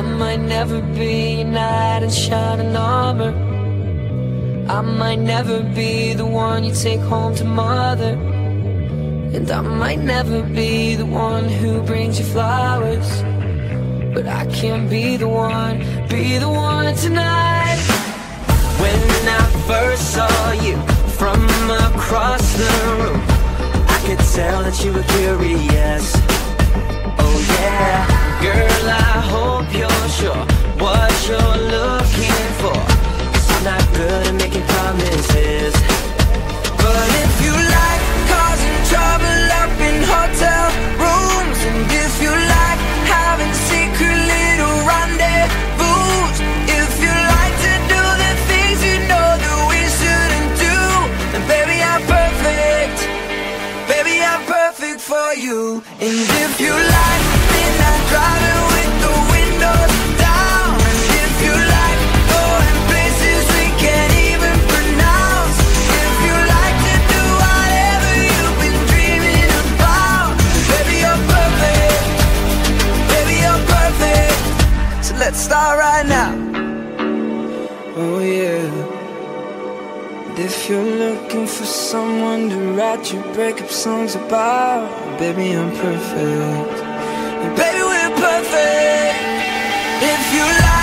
might never be a knight in shining armor. I might never be the one you take home to mother. And I might never be the one who brings you flowers. But I can be the one, be the one tonight. When I first saw you from across the room, I could tell that you were curious. Oh yeah, girl, I you. And if you like midnight driving with the windows down, and if you like going places we can't even pronounce, if you like to do whatever you've been dreaming about, baby, you're perfect. Baby, you're perfect. So let's start right now. Oh yeah. If you're looking for someone to write your breakup songs about, baby, I'm perfect. Baby, we're perfect. If you like